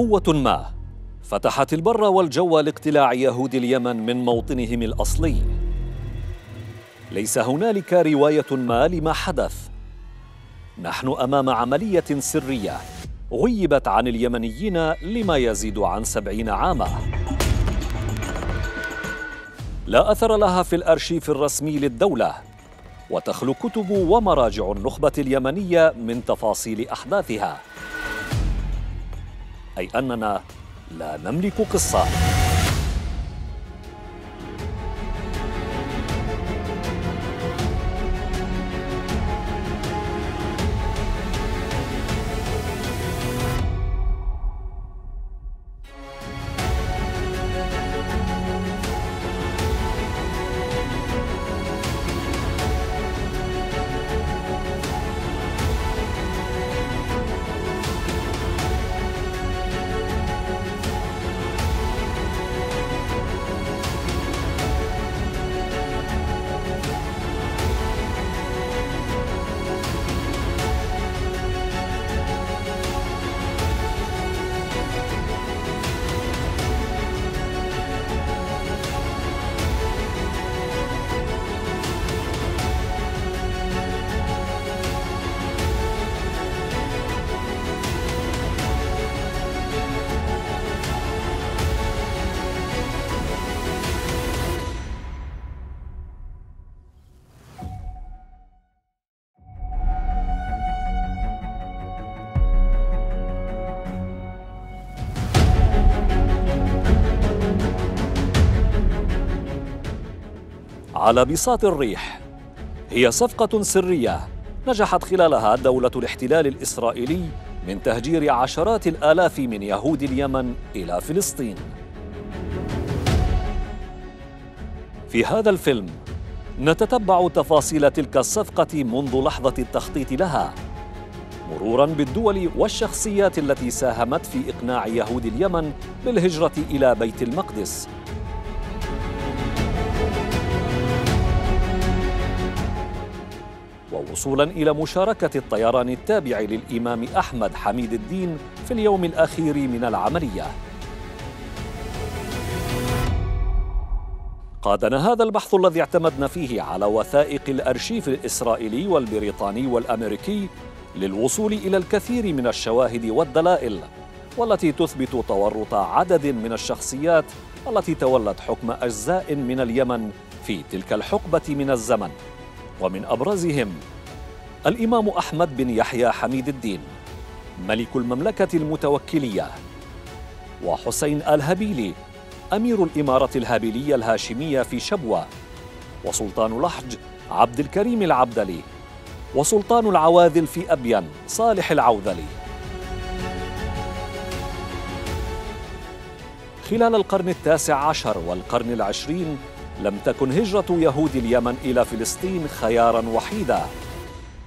قوة ما فتحت البر والجو لاقتلاع يهود اليمن من موطنهم الأصلي. ليس هنالك رواية ما لما حدث. نحن أمام عملية سرية غيبت عن اليمنيين لما يزيد عن سبعين عاما. لا أثر لها في الأرشيف الرسمي للدولة وتخلو كتب ومراجع النخبة اليمنية من تفاصيل أحداثها. أي أننا لا نملك قصة. على بساط الريح هي صفقة سرية نجحت خلالها دولة الاحتلال الإسرائيلي من تهجير عشرات الآلاف من يهود اليمن إلى فلسطين. في هذا الفيلم نتتبع تفاصيل تلك الصفقة منذ لحظة التخطيط لها مرورا بالدول والشخصيات التي ساهمت في إقناع يهود اليمن بالهجرة إلى بيت المقدس ووصولا إلى مشاركة الطيران التابع للإمام أحمد حميد الدين في اليوم الأخير من العملية. قادنا هذا البحث الذي اعتمدنا فيه على وثائق الأرشيف الإسرائيلي والبريطاني والأمريكي للوصول إلى الكثير من الشواهد والدلائل والتي تثبت تورط عدد من الشخصيات التي تولت حكم أجزاء من اليمن في تلك الحقبة من الزمن. ومن أبرزهم الإمام أحمد بن يحيى حميد الدين ملك المملكة المتوكلية وحسين الهبيلي أمير الإمارة الهابيليه الهاشمية في شبوة وسلطان لحج عبد الكريم العبدلي وسلطان العواذل في أبين صالح العوذلي. خلال القرن التاسع عشر والقرن العشرين لم تكن هجرة يهود اليمن إلى فلسطين خيارا وحيدا.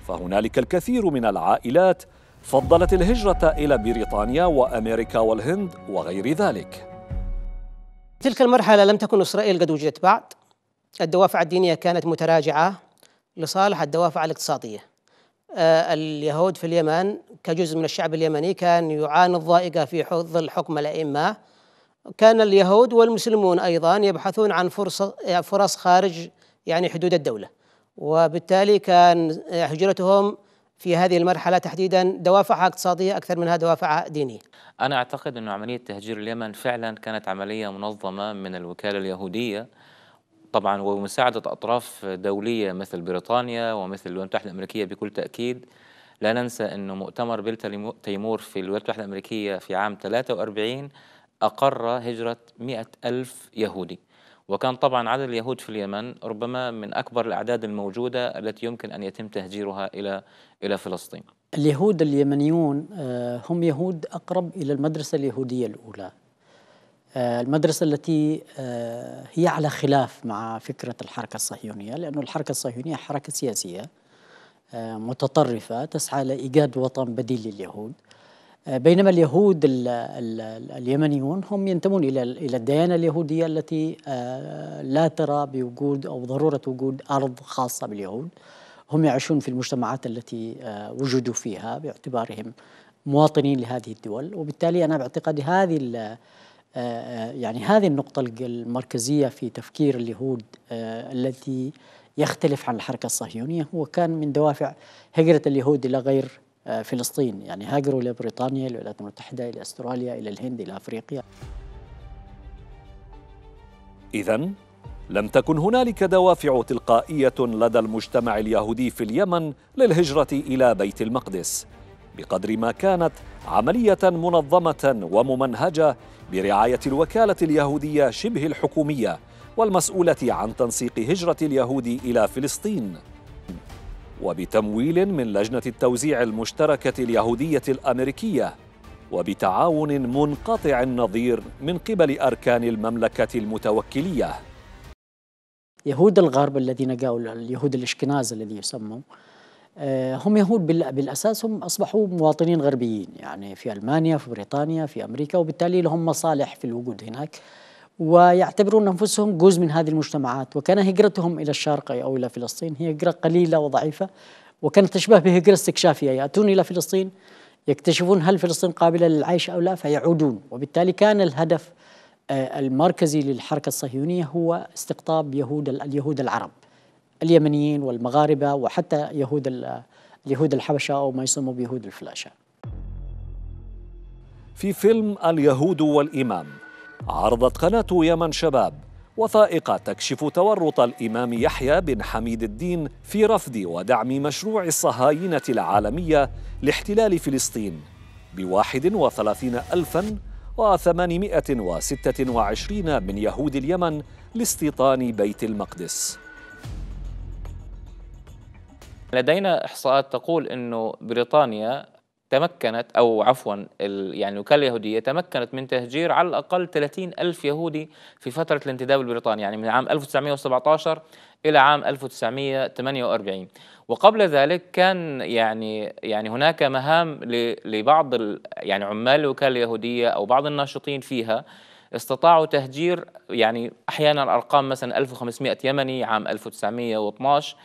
فهنالك الكثير من العائلات فضلت الهجرة إلى بريطانيا وأمريكا والهند وغير ذلك. تلك المرحلة لم تكن إسرائيل قد وجدت بعد. الدوافع الدينية كانت متراجعة لصالح الدوافع الاقتصادية. آه، اليهود في اليمن كجزء من الشعب اليمني كان يعاني الضائقة في ظل حكم الأئمة. كان اليهود والمسلمون أيضا يبحثون عن فرص فرص خارج يعني حدود الدولة. وبالتالي كان هجرتهم في هذه المرحلة تحديدا دوافعها اقتصادية أكثر منها دوافعها دينية. أنا أعتقد انه عملية تهجير اليمن فعلا كانت عملية منظمة من الوكالة اليهودية. طبعا ومساعده أطراف دولية مثل بريطانيا ومثل الولايات المتحدة الأمريكية بكل تأكيد. لا ننسى انه مؤتمر بيل تيمور في الولايات المتحدة الأمريكية في عام 43 أقر هجرة مئة ألف يهودي. وكان طبعا عدد اليهود في اليمن ربما من أكبر الأعداد الموجودة التي يمكن أن يتم تهجيرها إلى إلى فلسطين. اليهود اليمنيون آه، هم يهود أقرب إلى المدرسة اليهودية الأولى. آه، المدرسة التي آه، هي على خلاف مع فكرة الحركة الصهيونية لأن الحركة الصهيونية حركة سياسية متطرفة تسعى لإيجاد وطن بديل لليهود. بينما اليهود ال ال اليمنيون هم ينتمون إلى إلى الديانة اليهودية التي آه، لا ترى بوجود أو ضرورة وجود أرض خاصة باليهود. هم يعيشون في المجتمعات التي آه، وجدوا فيها باعتبارهم مواطنين لهذه الدول. وبالتالي أنا باعتقادي هذه يعني هذه النقطة المركزية في تفكير اليهود التي يختلف عن الحركة الصهيونية. هو كان من دوافع هجرة اليهود إلى غير فلسطين. يعني هاجروا إلى بريطانيا إلى الولايات المتحدة إلى أستراليا إلى الهند إلى أفريقيا. إذا لم تكن هنالك دوافع تلقائية لدى المجتمع اليهودي في اليمن للهجرة إلى بيت المقدس بقدر ما كانت عملية منظمة وممنهجة برعاية الوكالة اليهودية شبه الحكومية والمسؤولة عن تنسيق هجرة اليهود إلى فلسطين. وبتمويل من لجنة التوزيع المشتركة اليهودية الأمريكية وبتعاون منقطع النظير من قبل أركان المملكة المتوكلية. يهود الغرب الذين جاءوا اليهود الإشكناز الذي يسموا آه، هم يهود بالأساس هم أصبحوا مواطنين غربيين يعني في ألمانيا في بريطانيا في أمريكا وبالتالي لهم مصالح في الوجود هناك. ويعتبرون أنفسهم جزء من هذه المجتمعات. وكان هجرتهم إلى الشرق أو إلى فلسطين هي هجرة قليلة وضعيفة وكانت تشبه بهجرة استكشافية. يأتون إلى فلسطين يكتشفون هل فلسطين قابلة للعيش أو لا فيعودون. وبالتالي كان الهدف آه، المركزي للحركة الصهيونية هو استقطاب يهود اليهود العرب اليمنيين والمغاربة وحتى يهود اليهود الحبشة أو ما يسمى بيهود الفلاشة. في فيلم اليهود والامام عرضت قناة يمن شباب وثائق تكشف تورط الإمام يحيى بن حميد الدين في رفض ودعم مشروع الصهاينة العالمية لاحتلال فلسطين بواحد وثلاثين ألفا وثمانمائة وستة وعشرين من يهود اليمن لاستيطان بيت المقدس. لدينا إحصاءات تقول أنه بريطانيا تمكنت أو عفوا يعني الوكالة اليهودية تمكنت من تهجير على الأقل 30 ألف يهودي في فترة الانتداب البريطاني يعني من عام 1917 إلى عام 1948 وقبل ذلك كان يعني يعني هناك مهام لبعض يعني عمال الوكالة اليهودية أو بعض الناشطين فيها استطاعوا تهجير يعني أحيانا ارقام مثلا 1500 يمني عام 1912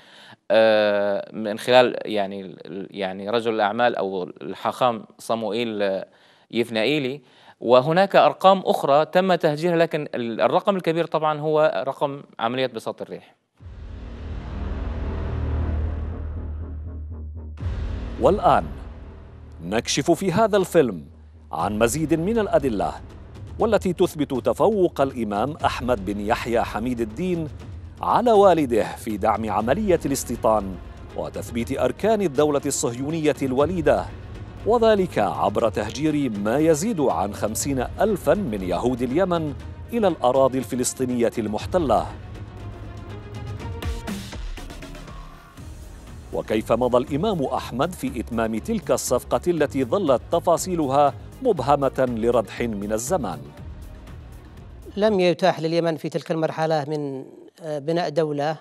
آه، من خلال يعني يعني رجل الأعمال أو الحاخام صموئيل يفنائيلي. وهناك أرقام أخرى تم تهجيرها لكن الرقم الكبير طبعا هو رقم عملية بساط الريح. والآن نكشف في هذا الفيلم عن مزيد من الأدلة. والتي تثبت تفوق الإمام أحمد بن يحيى حميد الدين على والده في دعم عملية الاستيطان وتثبيت أركان الدولة الصهيونية الوليدة وذلك عبر تهجير ما يزيد عن خمسين ألفا من يهود اليمن إلى الأراضي الفلسطينية المحتلة. وكيف مضى الإمام أحمد في إتمام تلك الصفقة التي ظلت تفاصيلها مبهمة لردح من الزمان. لم يتاح لليمن في تلك المرحلة من آه، بناء دولة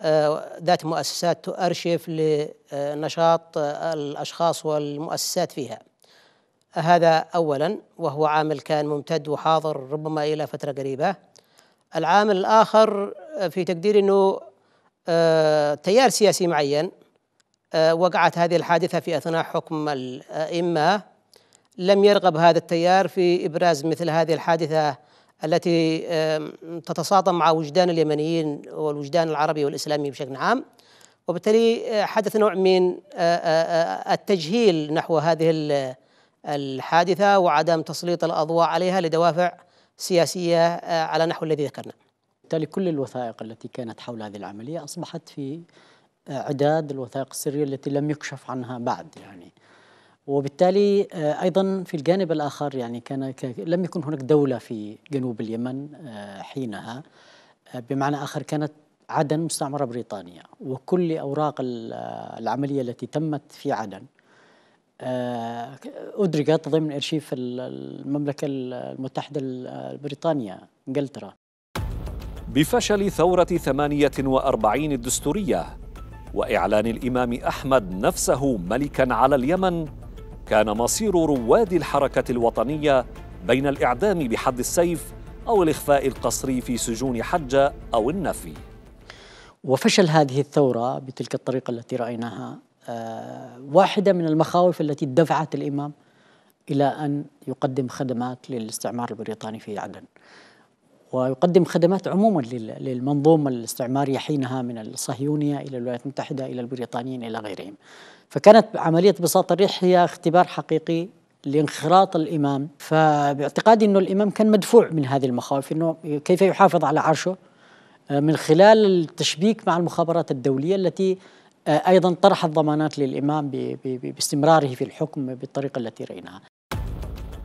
آه، ذات مؤسسات تؤرشف لنشاط الأشخاص والمؤسسات فيها. هذا أولا وهو عامل كان ممتد وحاضر ربما إلى فترة قريبة. العامل الآخر آه، في تقديري أنه تيار سياسي معين وقعت هذه الحادثة في أثناء حكم الأئمة. لم يرغب هذا التيار في إبراز مثل هذه الحادثة التي تتصادم مع وجدان اليمنيين والوجدان العربي والإسلامي بشكل عام وبالتالي آه، حدث نوع من آه، آه، التجهيل نحو هذه الحادثة وعدم تسليط الأضواء عليها لدوافع سياسية على نحو الذي ذكرنا. بالتالي كل الوثائق التي كانت حول هذه العملية أصبحت في إعداد الوثائق السرية التي لم يكشف عنها بعد يعني وبالتالي آه، أيضا في الجانب الآخر يعني كان لم يكن هناك دولة في جنوب اليمن آه، حينها آه، بمعنى آخر كانت عدن مستعمرة بريطانيا وكل أوراق العملية التي تمت في عدن ادرجت ضمن إرشيف المملكة المتحدة البريطانيه إنجلترا. بفشل ثورة 48 الدستورية وإعلان الإمام أحمد نفسه ملكا على اليمن كان مصير رواد الحركة الوطنية بين الإعدام بحد السيف أو الإخفاء القسري في سجون حجة أو النفي. وفشل هذه الثورة بتلك الطريقة التي رأيناها آه، واحدة من المخاوف التي دفعت الإمام إلى أن يقدم خدمات للاستعمار البريطاني في عدن. ويقدم خدمات عموما للمنظومة الاستعمارية حينها من الصهيونية إلى الولايات المتحدة إلى البريطانيين إلى غيرهم. فكانت عملية بساط الريح هي اختبار حقيقي لانخراط الإمام. فباعتقادي أنه الإمام كان مدفوع من هذه المخاوف أنه كيف يحافظ على عرشه آه، من خلال التشبيك مع المخابرات الدولية التي آه، أيضا طرحت ضمانات للإمام باستمراره في الحكم بالطريقة التي رأيناها.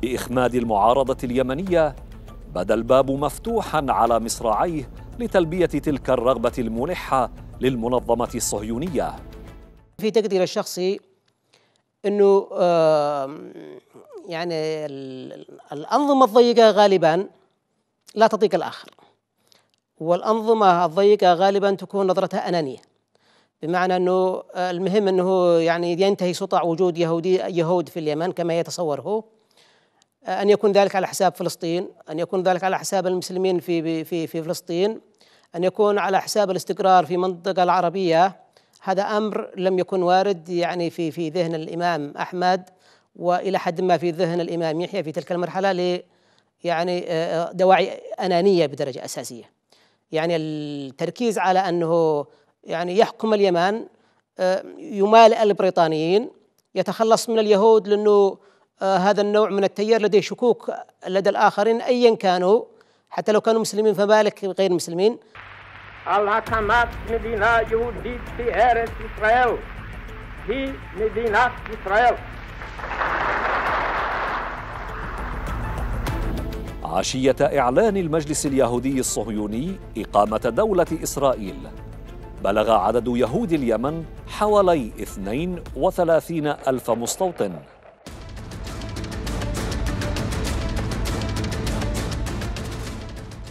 بإخماد المعارضة اليمنية بدا الباب مفتوحا على مصراعيه لتلبية تلك الرغبة الملحة للمنظمة الصهيونية. في تقدير الشخصي إنه يعني الأنظمة الضيقة غالبا لا تضيق الآخر والأنظمة الضيقة غالبا تكون نظرتها أنانية. بمعنى إنه المهم إنه يعني ينتهي سطع وجود يهودي يهود في اليمن كما يتصوره. أن يكون ذلك على حساب فلسطين أن يكون ذلك على حساب المسلمين في في في فلسطين أن يكون على حساب الاستقرار في المنطقة العربية هذا أمر لم يكن وارد يعني في في ذهن الإمام أحمد وإلى حد ما في ذهن الإمام يحيى في تلك المرحلة ل يعني آه، آه، دواعي أنانية بدرجة أساسية. يعني التركيز على أنه يعني يحكم اليمن آه، يمالئ البريطانيين يتخلص من اليهود لأنه هذا النوع من التيار لديه شكوك لدى الاخرين ايا كانوا حتى لو كانوا مسلمين فمالك غير مسلمين על הקמת מדינה יהודית בארץ ישראל היא מדינת ישראל. عشية إعلان المجلس اليهودي الصهيوني إقامة دولة إسرائيل بلغ عدد يهود اليمن حوالي 32 ألف مستوطن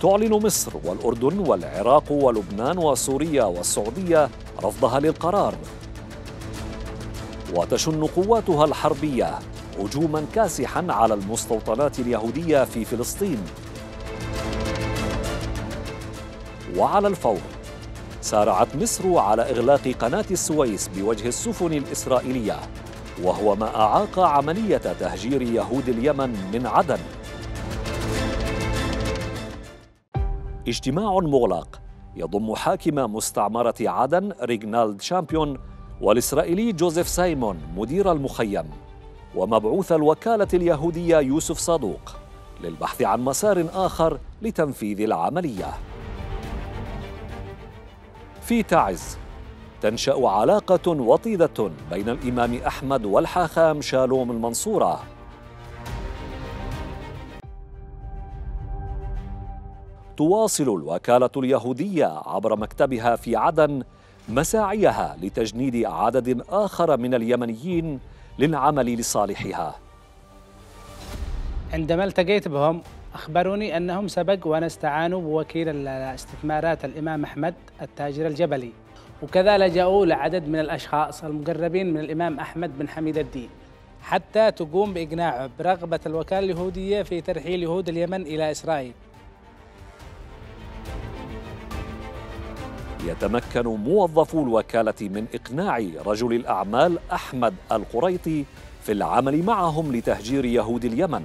تعلن مصر والأردن والعراق ولبنان وسوريا والسعودية رفضها للقرار. وتشن قواتها الحربية هجوما كاسحا على المستوطنات اليهودية في فلسطين. وعلى الفور سارعت مصر على إغلاق قناة السويس بوجه السفن الإسرائيلية وهو ما أعاق عملية تهجير يهود اليمن من عدن. اجتماع مغلق يضم حاكم مستعمرة عدن ريغنالد شامبيون والإسرائيلي جوزيف سايمون مدير المخيم ومبعوث الوكالة اليهودية يوسف صادوق للبحث عن مسار آخر لتنفيذ العملية. في تعز تنشأ علاقة وطيدة بين الإمام أحمد والحاخام شالوم المنصورة. تواصل الوكالة اليهودية عبر مكتبها في عدن مساعيها لتجنيد عدد آخر من اليمنيين للعمل لصالحها. عندما التقيت بهم أخبروني أنهم سبق وأنا استعانوا بوكيل الاستثمارات الإمام أحمد التاجر الجبلي. وكذا لجأوا لعدد من الأشخاص المقربين من الإمام أحمد بن حميد الدين حتى تقوم بإقناعه برغبة الوكالة اليهودية في ترحيل يهود اليمن إلى إسرائيل. يتمكن موظفو الوكالة من إقناع رجل الأعمال أحمد القريطي في العمل معهم لتهجير يهود اليمن.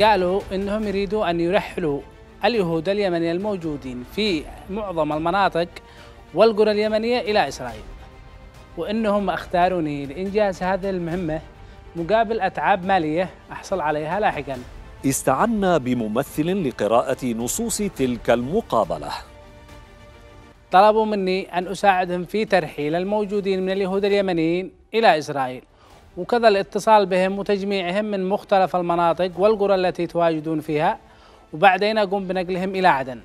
قالوا إنهم يريدوا أن يرحلوا اليهود اليمنيين الموجودين في معظم المناطق والقرى اليمنية إلى إسرائيل. وإنهم أختاروني لإنجاز هذه المهمة مقابل أتعاب مالية أحصل عليها لاحقاً. استعنا بممثل لقراءة نصوص تلك المقابلة. طلبوا مني أن أساعدهم في ترحيل الموجودين من اليهود اليمنيين إلى إسرائيل. وكذا الاتصال بهم وتجميعهم من مختلف المناطق والقرى التي يتواجدون فيها وبعدين أقوم بنقلهم إلى عدن.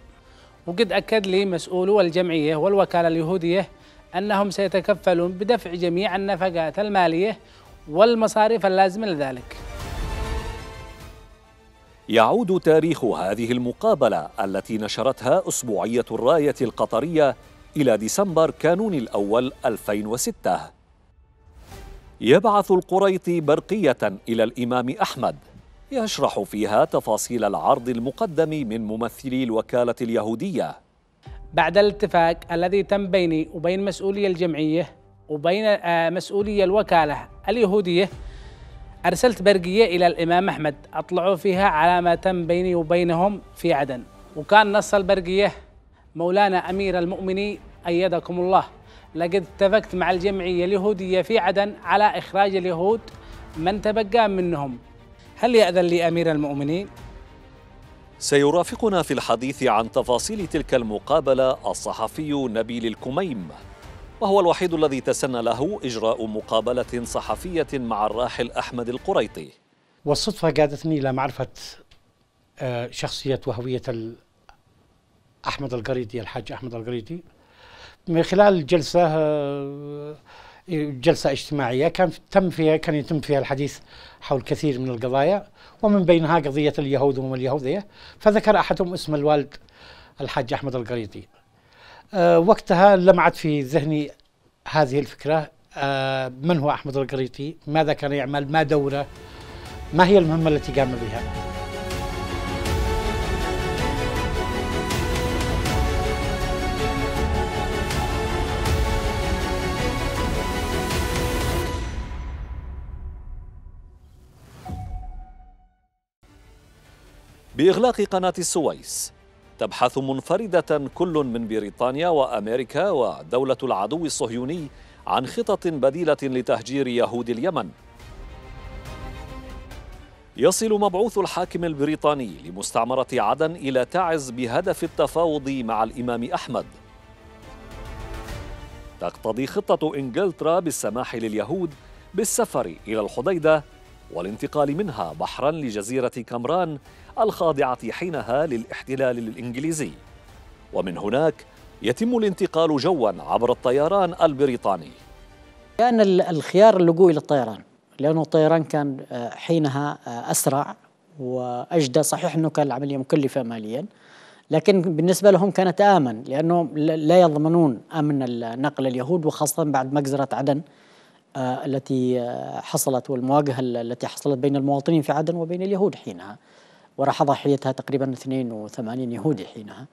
وقد أكد لي مسؤولو الجمعية والوكالة اليهودية أنهم سيتكفلون بدفع جميع النفقات المالية والمصاريف اللازمة لذلك. يعود تاريخ هذه المقابلة التي نشرتها أسبوعية الراية القطرية إلى ديسمبر كانون الأول 2006 يبعث القريطي برقية إلى الإمام أحمد يشرح فيها تفاصيل العرض المقدم من ممثلي الوكالة اليهودية. بعد الاتفاق الذي تم بيني وبين مسؤولي الجمعية وبين آه، مسؤولي الوكالة اليهودية أرسلت برقية إلى الإمام أحمد. أطلعوا فيها تم بيني وبينهم في عدن. وكان نص البرقية مولانا أمير المؤمنين أيدكم الله. لقد اتفقت مع الجمعية اليهودية في عدن على إخراج اليهود من تبقى منهم. هل يأذن لي أمير المؤمنين؟ سيرافقنا في الحديث عن تفاصيل تلك المقابلة الصحفي نبيل الكميم. وهو الوحيد الذي تسنى له إجراء مقابلة صحفية مع الراحل أحمد القريطي. والصدفة قادتني إلى معرفة آه، شخصية وهوية أحمد القريطي الحاج أحمد القريطي. من خلال جلسة آه، جلسة اجتماعية كان تم فيها كان يتم فيها الحديث حول كثير من القضايا ومن بينها قضية اليهود وهم اليهودية. فذكر أحدهم اسم الوالد الحاج أحمد القريطي. وقتها لمعت في ذهني هذه الفكرة. أه من هو أحمد القريطي ماذا كان يعمل؟ ما دوره؟ ما هي المهمة التي قام بها؟ بإغلاق قناة السويس تبحث منفردة كل من بريطانيا وأمريكا ودولة العدو الصهيوني عن خطط بديلة لتهجير يهود اليمن. يصل مبعوث الحاكم البريطاني لمستعمرة عدن إلى تعز بهدف التفاوض مع الإمام أحمد. تقتضي خطة إنجلترا بالسماح لليهود بالسفر إلى الحديدة والانتقال منها بحرا لجزيرة كامران الخاضعة حينها للاحتلال الإنجليزي. ومن هناك يتم الانتقال جوا عبر الطيران البريطاني. كان الخيار اللجوء إلى الطيران لأنه الطيران كان آه، حينها آه، أسرع وأجدى صحيح أنه كان العملية مكلفة ماليا لكن بالنسبة لهم كانت آمن لأنه لا يضمنون أمن نقل اليهود وخاصة بعد مجزرة عدن آه، التي حصلت والمواجهة التي حصلت بين المواطنين في عدن وبين اليهود حينها. وراح ضحيتها تقريبا 82 يهودي حينها.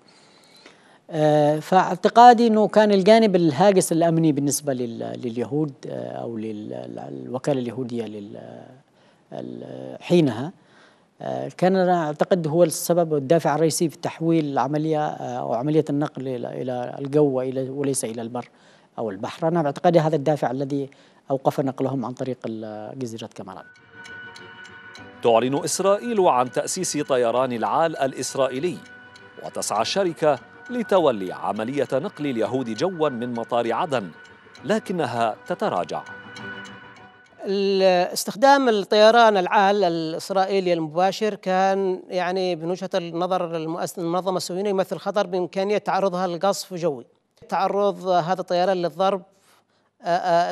آه، فاعتقادي إنه كان الجانب الهاجس الأمني بالنسبة لليهود آه، أو للوكالة اليهودية حينها. آه، كان أنا أعتقد هو السبب والدافع الرئيسي في تحويل العملية أو عملية النقل إلى الجو وليس إلى البر أو البحر. أنا باعتقادي هذا الدافع الذي أوقف نقلهم عن طريق جزيرة كمالان. تعلن إسرائيل عن تأسيس طيران العال الإسرائيلي وتسعى الشركة لتولي عملية نقل اليهود جوا من مطار عدن لكنها تتراجع. استخدام الطيران العال الإسرائيلي المباشر كان يعني من وجهة النظر المنظمة الصهيونية يمثل خطر بإمكانية تعرضها للقصف جوي. تعرض هذا الطيران للضرب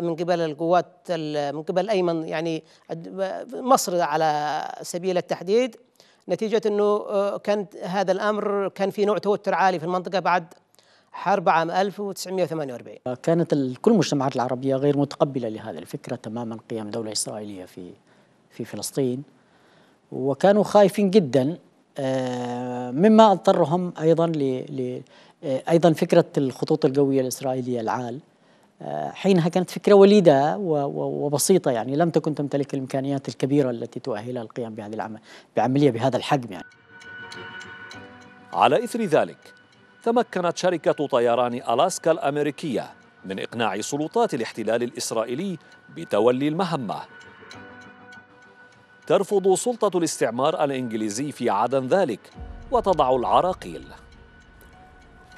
من قبل القوات من قبل أيمن يعني مصر على سبيل التحديد. نتيجة إنه كان هذا الأمر كان في نوع توتر عالي في المنطقة بعد حرب عام 1948 كانت كل المجتمعات العربية غير متقبلة لهذه الفكرة تماما قيام دولة إسرائيلية في في فلسطين. وكانوا خايفين جدا مما أضطرهم أيضا ل أيضا فكرة الخطوط الجويه الإسرائيلية العال. حينها كانت فكرة وليدة وبسيطة يعني لم تكن تمتلك الإمكانيات الكبيرة التي تؤهلها القيام بهذه العمل بعملية بهذا الحجم يعني. على إثر ذلك تمكنت شركة طيران ألاسكا الأمريكية من إقناع سلطات الاحتلال الإسرائيلي بتولي المهمة. ترفض سلطة الاستعمار الإنجليزي في عدن ذلك وتضع العراقيل.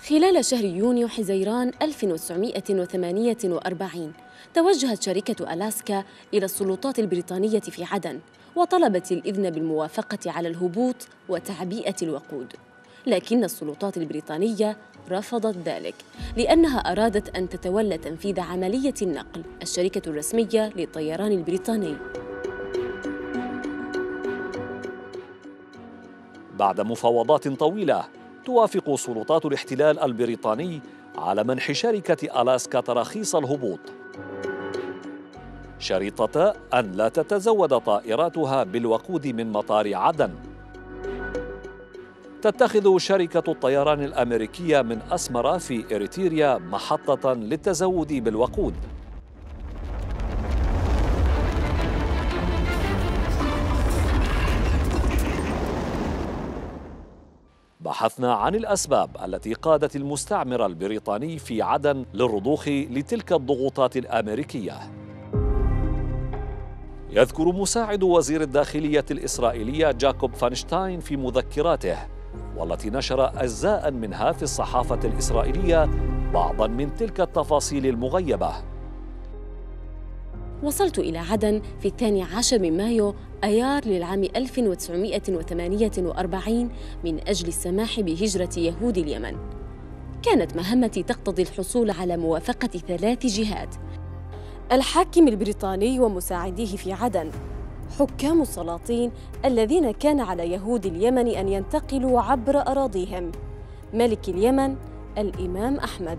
خلال شهر يونيو حزيران 1948 توجهت شركة ألاسكا إلى السلطات البريطانية في عدن وطلبت الإذن بالموافقة على الهبوط وتعبئة الوقود. لكن السلطات البريطانية رفضت ذلك لأنها أرادت أن تتولى تنفيذ عملية النقل الشركة الرسمية للطيران البريطاني. بعد مفاوضات طويلة توافق سلطات الاحتلال البريطاني على منح شركة ألاسكا تراخيص الهبوط. شريطة أن لا تتزود طائراتها بالوقود من مطار عدن. تتخذ شركة الطيران الأمريكية من أسمرة في إريتريا محطة للتزود بالوقود. بحثنا عن الأسباب التي قادت المستعمر البريطاني في عدن للرضوخ لتلك الضغوطات الأمريكية. يذكر مساعد وزير الداخلية الإسرائيلية جاكوب فانشتاين في مذكراته والتي نشر أجزاء منها في الصحافة الإسرائيلية بعضا من تلك التفاصيل المغيبة. وصلت إلى عدن في الثاني عشر من مايو أيار للعام 1948 من أجل السماح بهجرة يهود اليمن. كانت مهمتي تقتضي الحصول على موافقة ثلاث جهات. الحاكم البريطاني ومساعديه في عدن. حكام السلاطين الذين كان على يهود اليمن أن ينتقلوا عبر أراضيهم. ملك اليمن الإمام أحمد.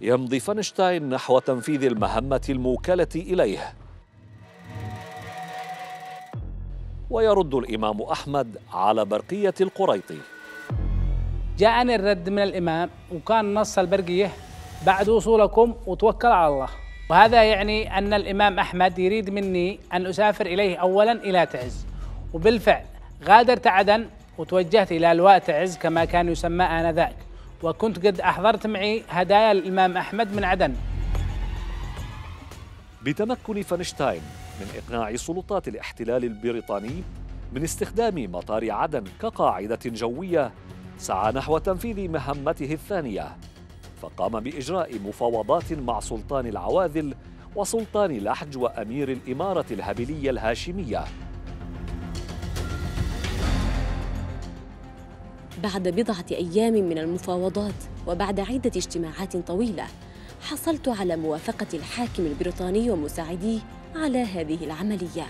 يمضي فنشتاين نحو تنفيذ المهمة الموكلة إليه. ويرد الإمام أحمد على برقية القريطي جاءني الرد من الإمام وكان نص البرقية بعد وصولكم وتوكل على الله. وهذا يعني أن الإمام أحمد يريد مني أن أسافر إليه أولا إلى تعز. وبالفعل غادرت عدن وتوجهت إلى لواء تعز كما كان يسمى آنذاك. وكنت قد أحضرت معي هدايا الإمام أحمد من عدن. بتمكن فنشتاين من إقناع سلطات الاحتلال البريطاني من استخدام مطار عدن كقاعدة جوية سعى نحو تنفيذ مهمته الثانية فقام بإجراء مفاوضات مع سلطان العواذل وسلطان لحج وأمير الإمارة الهبلية الهاشمية. بعد بضعة أيام من المفاوضات وبعد عدة اجتماعات طويلة حصلت على موافقة الحاكم البريطاني ومساعديه على هذه العملية.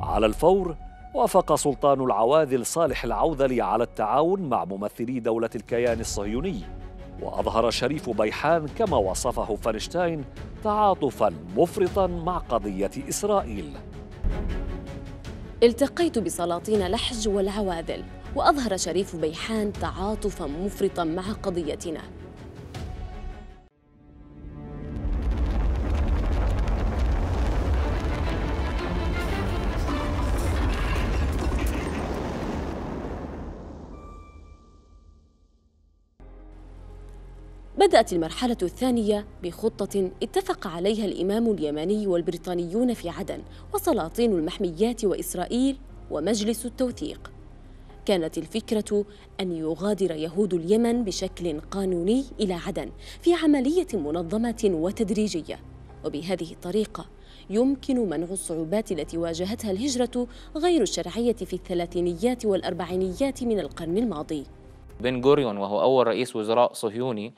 على الفور وافق سلطان العواذل صالح العوذلي على التعاون مع ممثلي دولة الكيان الصهيوني. وأظهر شريف بيحان كما وصفه فانشتاين تعاطفا مفرطا مع قضية إسرائيل. التقيت بسلاطين لحج والعواذل وأظهر شريف بيحان تعاطفا مفرطا مع قضيتنا. بدأت المرحلة الثانية بخطة اتفق عليها الإمام اليمني والبريطانيون في عدن وسلاطين المحميات وإسرائيل ومجلس التوثيق. كانت الفكرة أن يغادر يهود اليمن بشكل قانوني إلى عدن في عملية منظمة وتدريجية، وبهذه الطريقة يمكن منع الصعوبات التي واجهتها الهجرة غير الشرعية في الثلاثينيات والأربعينيات من القرن الماضي. بن غوريون وهو أول رئيس وزراء صهيوني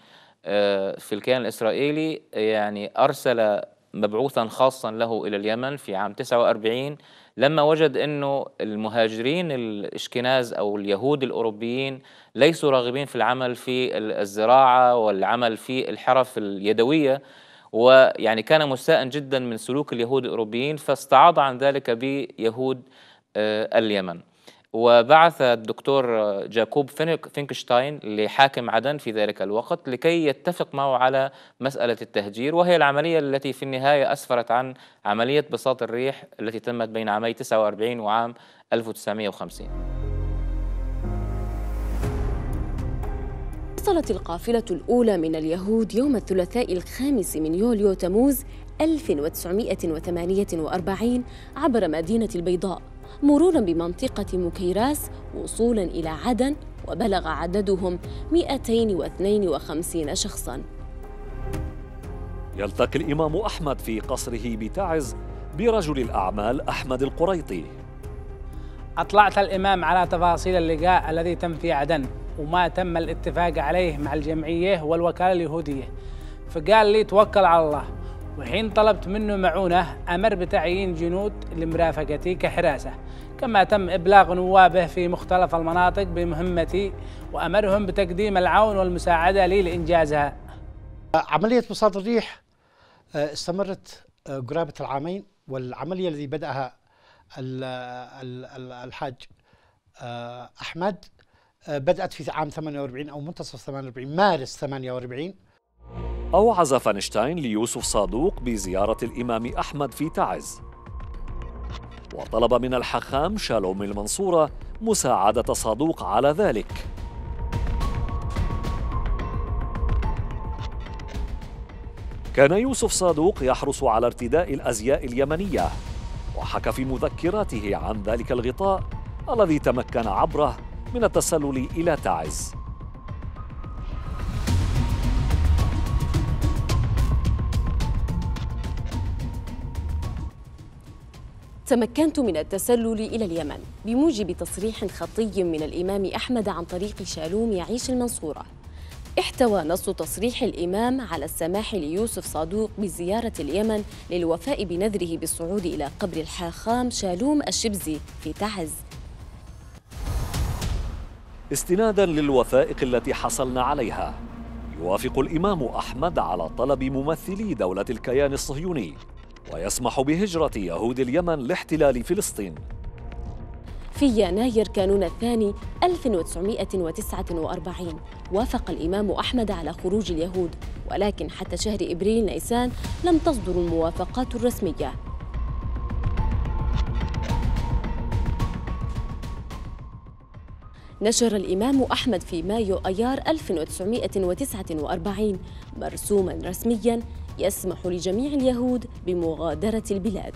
في الكيان الإسرائيلي يعني أرسل مبعوثا خاصا له إلى اليمن في عام 49 لما وجد أنه المهاجرين الإشكناز أو اليهود الأوروبيين ليسوا راغبين في العمل في الزراعة والعمل في الحرف اليدوية ويعني كان مستاء جدا من سلوك اليهود الأوروبيين فاستعاض عن ذلك بيهود آه، اليمن. وبعث الدكتور جاكوب فينكشتاين لحاكم عدن في ذلك الوقت لكي يتفق معه على مسألة التهجير وهي العملية التي في النهاية أسفرت عن عملية بساط الريح التي تمت بين عامي 49 وعام 1950 وصلت القافلة الأولى من اليهود يوم الثلاثاء الخامس من يوليو تموز 1948 عبر مدينة البيضاء. مرورا بمنطقة مكيراس وصولا إلى عدن وبلغ عددهم 252 شخصا. يلتقي الإمام أحمد في قصره بتعز برجل الأعمال أحمد القريطي. أطلعت الإمام على تفاصيل اللقاء الذي تم في عدن وما تم الاتفاق عليه مع الجمعية والوكالة اليهودية. فقال لي توكل على الله. وحين طلبت منه معونة أمر بتعيين جنود لمرافقتي كحراسة. كما تم إبلاغ نوابه في مختلف المناطق بمهمتي وأمرهم بتقديم العون والمساعدة لي لإنجازها. عملية بساط الريح آه، استمرت آه، قرابة العامين والعملية التي بدأها الحاج آه، أحمد بدأت في عام 48 أو منتصف 48 مارس 48 أوعز فانشتاين ليوسف صادوق بزيارة الإمام أحمد في تعز. وطلب من الحخام شالوم المنصورة مساعدة صادوق على ذلك. كان يوسف صادوق يحرص على ارتداء الأزياء اليمنية وحكى في مذكراته عن ذلك الغطاء الذي تمكن عبره من التسلل إلى تعز. تمكنت من التسلل إلى اليمن بموجب تصريح خطي من الإمام أحمد عن طريق شالوم يعيش المنصورة. احتوى نص تصريح الإمام على السماح ليوسف صادوق بزيارة اليمن للوفاء بنذره بالصعود إلى قبر الحاخام شالوم الشبزي في تعز. استنادا للوثائق التي حصلنا عليها. يوافق الإمام أحمد على طلب ممثلي دولة الكيان الصهيوني. ويسمح بهجرة يهود اليمن لاحتلال فلسطين. في يناير كانون الثاني 1949 وافق الإمام أحمد على خروج اليهود ولكن حتى شهر إبريل نيسان لم تصدر الموافقات الرسمية. نشر الإمام أحمد في مايو أيار 1949 مرسوما رسميا يسمح لجميع اليهود بمغادرة البلاد.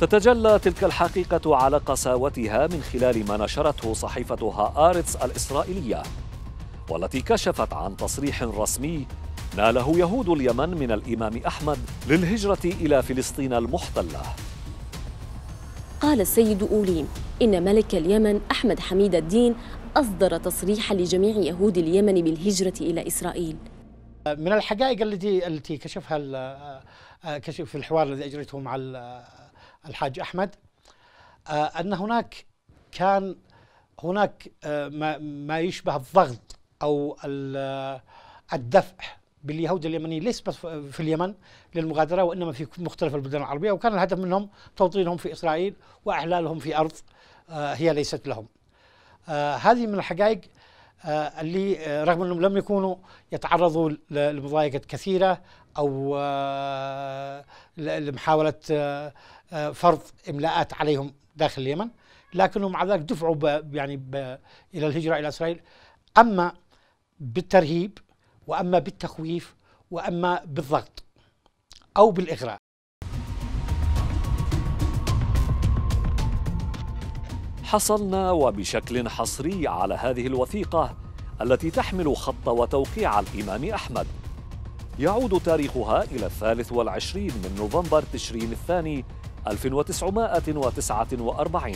تتجلى تلك الحقيقة على قساوتها من خلال ما نشرته صحيفة هآرتس الإسرائيلية والتي كشفت عن تصريح رسمي ناله يهود اليمن من الإمام أحمد للهجرة إلى فلسطين المحتلة. قال السيد أولين إن ملك اليمن أحمد حميد الدين أصدر تصريحا لجميع يهود اليمن بالهجرة إلى إسرائيل. من الحقائق التي التي كشفها كشف في الحوار الذي أجريته مع الحاج أحمد أن هناك كان هناك ما يشبه الضغط أو الدفع باليهود اليمنيين ليس بس في اليمن للمغادرة وإنما في مختلف البلدان العربية وكان الهدف منهم توطينهم في إسرائيل واحلالهم في أرض هي ليست لهم. هذه من الحقائق آه، اللي آه، رغم انهم لم يكونوا يتعرضوا لمضايقات كثيرة أو آه، لمحاولة فرض املاءات عليهم داخل اليمن لكنهم مع ذلك دفعوا يعني إلى الهجرة إلى اسرائيل. اما بالترهيب واما بالتخويف واما بالضغط أو بالاغراء. حصلنا وبشكل حصري على هذه الوثيقة التي تحمل خط وتوقيع الإمام أحمد. يعود تاريخها إلى الثالث والعشرين من نوفمبر تشرين الثاني 1949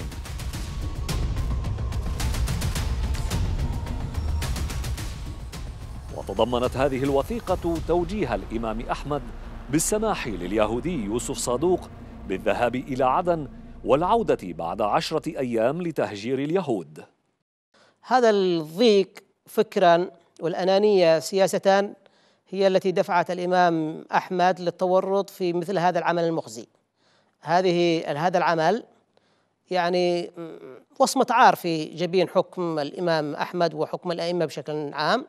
وتضمنت هذه الوثيقة توجيه الإمام أحمد بالسماح لليهودي يوسف صادوق بالذهاب إلى عدن والعودة بعد عشرة أيام لتهجير اليهود. هذا الضيق فكرا والأنانية سياسة هي التي دفعت الإمام أحمد للتورط في مثل هذا العمل المخزي. هذه هذا العمل يعني وصمة عار في جبين حكم الإمام أحمد وحكم الأئمة بشكل عام.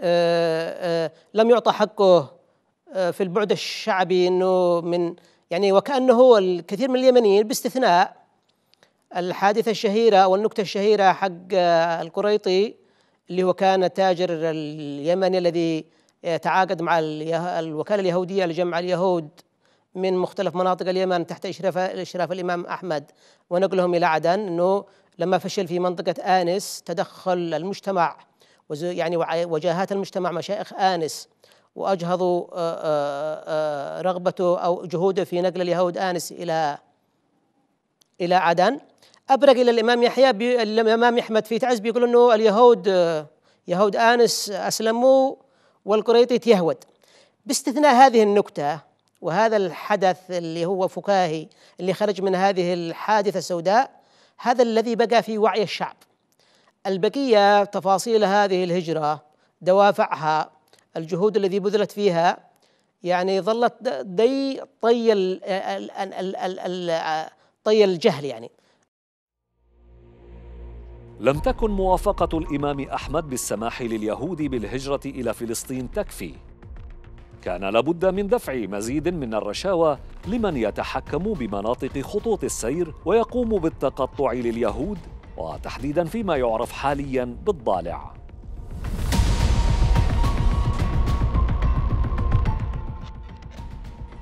آه، آه، لم يعطى حقه آه، في البعد الشعبي أنه من يعني وكأنه الكثير من اليمنيين باستثناء الحادثة الشهيرة والنكتة الشهيرة حق القريطي اللي هو كان تاجر اليمني الذي تعاقد مع الوكالة اليهودية لجمع اليهود من مختلف مناطق اليمن تحت إشراف إشراف الإمام أحمد. ونقلهم إلى عدن أنه لما فشل في منطقة آنس تدخل المجتمع يعني وجاهات المجتمع مشايخ آنس. واجهضوا آه، آه، آه، رغبته أو جهوده في نقل اليهود آنس إلى إلى عدن. أبرق إلى الإمام يحيى الإمام أحمد في تعز بيقول إنه اليهود يهود آنس أسلموا والقريطي يهود باستثناء هذه النكتة وهذا الحدث اللي هو فكاهي اللي خرج من هذه الحادثة السوداء هذا الذي بقى في وعي الشعب. البقية تفاصيل هذه الهجرة دوافعها الجهود التي بذلت فيها يعني ظلت دي طي طي الجهل يعني. لم تكن موافقة الإمام أحمد بالسماح لليهود بالهجرة إلى فلسطين تكفي. كان لابد من دفع مزيد من الرشاوى لمن يتحكم بمناطق خطوط السير ويقوم بالتقطع لليهود وتحديدا فيما يعرف حاليا بالضالع.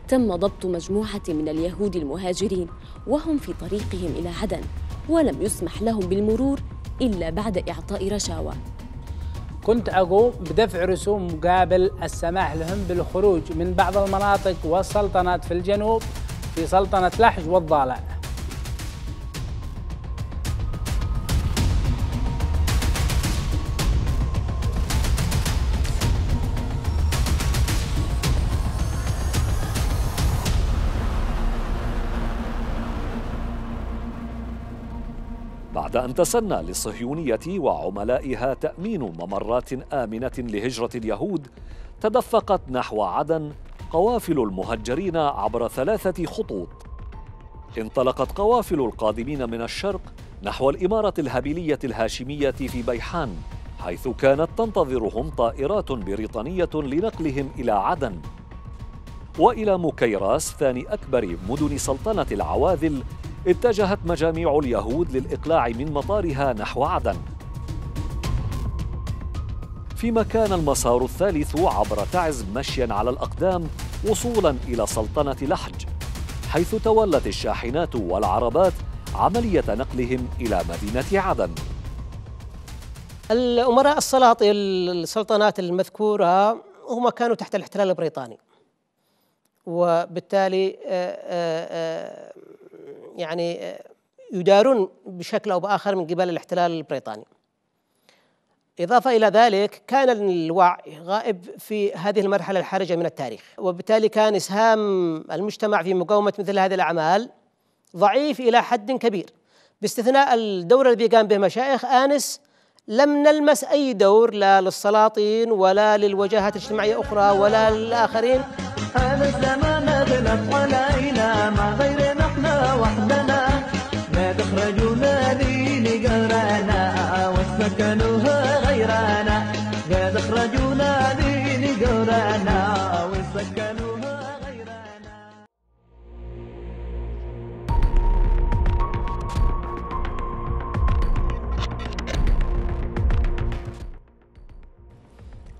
تم ضبط مجموعة من اليهود المهاجرين وهم في طريقهم إلى عدن ولم يسمح لهم بالمرور إلا بعد إعطاء رشاوى كنت أقوم بدفع رسوم مقابل السماح لهم بالخروج من بعض المناطق والسلطنات في الجنوب في سلطنة لحج والضالع. بعد أن تسنى للصهيونية وعملائها تأمين ممرات آمنة لهجرة اليهود تدفقت نحو عدن قوافل المهجرين عبر ثلاثة خطوط. انطلقت قوافل القادمين من الشرق نحو الإمارة الهابيلية الهاشمية في بيحان حيث كانت تنتظرهم طائرات بريطانية لنقلهم إلى عدن. وإلى مكيراس ثاني أكبر مدن سلطنة العواذل اتجهت مجاميع اليهود للإقلاع من مطارها نحو عدن. فيما كان المسار الثالث عبر تعز مشيا على الأقدام وصولا إلى سلطنة لحج حيث تولت الشاحنات والعربات عملية نقلهم إلى مدينة عدن. الأمراء السلاطين السلطنات المذكورة هم كانوا تحت الاحتلال البريطاني. وبالتالي آه، آه، آه، يعني يدارون بشكل أو بآخر من قبل الاحتلال البريطاني. إضافة إلى ذلك كان الوعي غائب في هذه المرحلة الحرجة من التاريخ، وبالتالي كان إسهام المجتمع في مقاومة مثل هذه الأعمال ضعيف إلى حد كبير، باستثناء الدور الذي قام به مشايخ آنس لم نلمس أي دور لا للسلاطين ولا للوجهات الاجتماعية أخرى ولا للآخرين. هذا الزمان علينا ما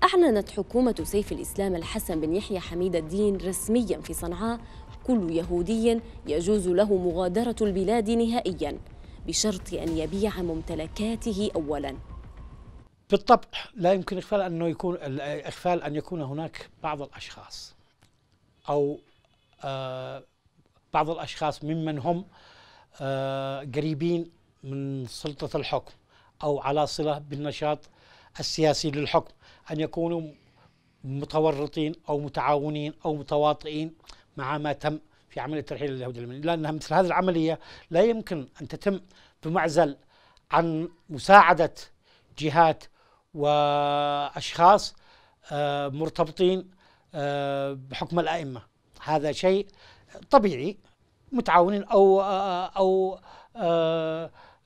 أعلنت حكومة سيف الإسلام الحسن بن يحيى حميد الدين رسميا في صنعاء. كل يهودي يجوز له مغادرة البلاد نهائيا بشرط أن يبيع ممتلكاته أولا. بالطبع لا يمكن إغفال أنه يكون إغفال أن يكون هناك بعض الأشخاص أو آه بعض الأشخاص ممن هم آه قريبين من سلطة الحكم أو على صلة بالنشاط. السياسي للحكم أن يكونوا متورطين أو متعاونين أو متواطئين مع ما تم في عملية ترحيل اليهود اليمنيين. لأنها مثل هذه العملية لا يمكن أن تتم بمعزل عن مساعدة جهات وأشخاص آه، مرتبطين آه، بحكم الأئمة. هذا شيء طبيعي متعاونين أو آه، أو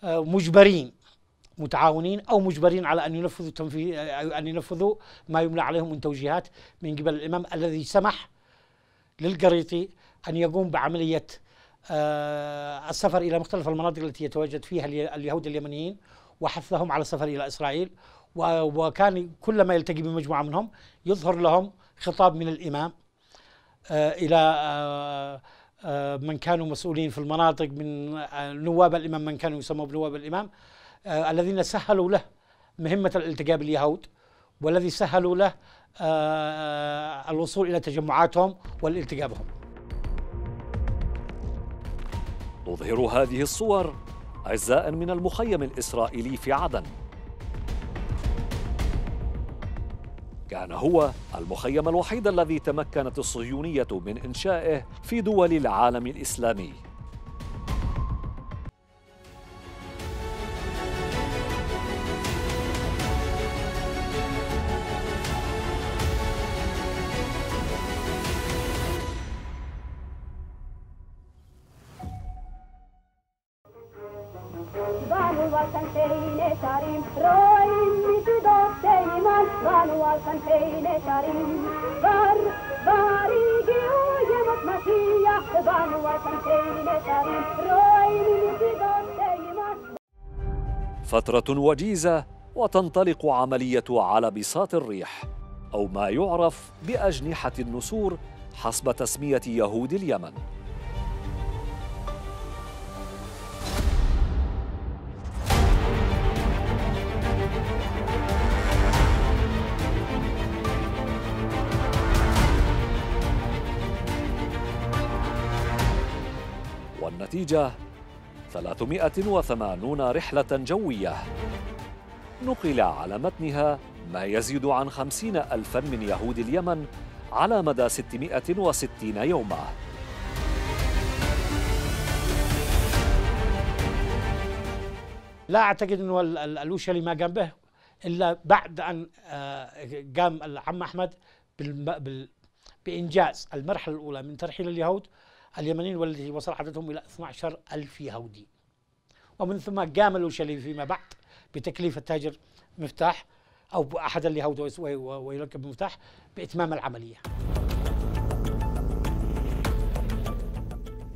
مجبرين. متعاونين أو مجبرين على أن ينفذوا تنفيذ أن ينفذوا ما يملى عليهم من توجيهات من قبل الإمام الذي سمح للقريطي أن يقوم بعملية آه، السفر إلى مختلف المناطق التي يتواجد فيها اليهود اليمنيين وحثهم على السفر إلى إسرائيل. وكان كلما يلتقي بمجموعة منهم يظهر لهم خطاب من الإمام آه، إلى آه، من كانوا مسؤولين في المناطق من نواب الإمام من كانوا يسموا بنواب الإمام. الذين سهلوا له مهمة الالتقاء باليهود والذي سهلوا له آه، الوصول إلى تجمعاتهم والالتقاء بهم. تظهر هذه الصور أجزاء من المخيم الإسرائيلي في عدن. كان هو المخيم الوحيد الذي تمكنت الصهيونية من إنشائه في دول العالم الإسلامي. فترة وجيزة وتنطلق عملية على بساط الريح أو ما يعرف بأجنحة النسور حسب تسمية يهود اليمن. والنتيجة 380 رحلة جوية. نقل على متنها ما يزيد عن خمسين ألفا من يهود اليمن على مدى 660 يوما. لا أعتقد إنه الوشلي ما قام به إلا بعد أن آه، قام العم أحمد بإنجاز المرحلة الأولى من ترحيل اليهود اليمنيين والتي وصل عددهم إلى 12 ألف يهودي. ومن ثم قام الوشلي فيما بعد بتكليف التاجر مفتاح أو أحد اليهود ويلقب بمفتاح بإتمام العملية.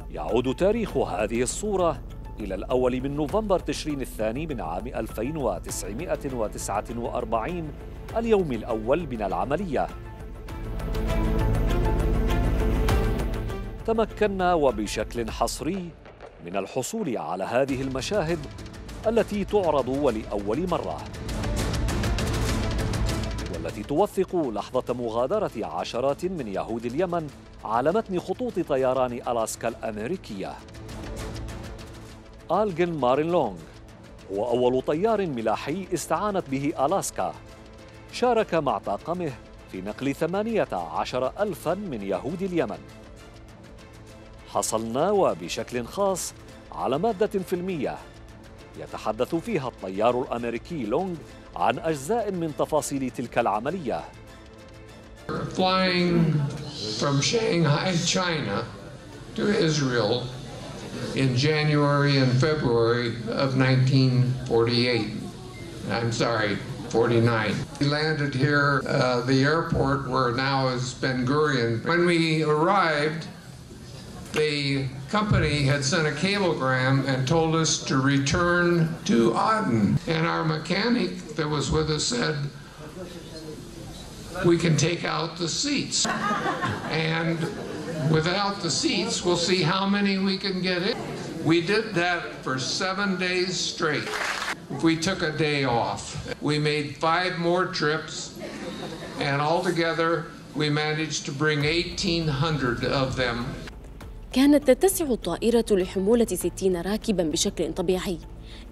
يعود تاريخ هذه الصورة إلى الأول من نوفمبر تشرين الثاني من عام 2949 اليوم الأول من العملية. تمكنا وبشكل حصري من الحصول على هذه المشاهد التي تعرض ولأول مرة والتي توثق لحظة مغادرة عشرات من يهود اليمن على متن خطوط طيران ألاسكا الأمريكية. آلجن مارين لونغ هو أول طيار ملاحي استعانت به ألاسكا شارك مع طاقمه في نقل ثمانية عشر ألفا من يهود اليمن. حصلنا وبشكل خاص على مادة فيلمية يتحدث فيها الطيار الأمريكي لونغ عن أجزاء من تفاصيل تلك العملية Flying from Shanghai, China to Israel in January and February of 1948. I'm sorry, 49. We landed here, uh, the airport where now is Ben Gurion. When we arrived, the company had sent a cablegram and told us to return to Aden. And our mechanic that was with us said, we can take out the seats. And without the seats, we'll see how many we can get in. We did that for seven days straight. We took a day off. We made five more trips, and altogether, we managed to bring 1,800 of them كانت تتسع الطائرة لحمولة 60 راكبا بشكل طبيعي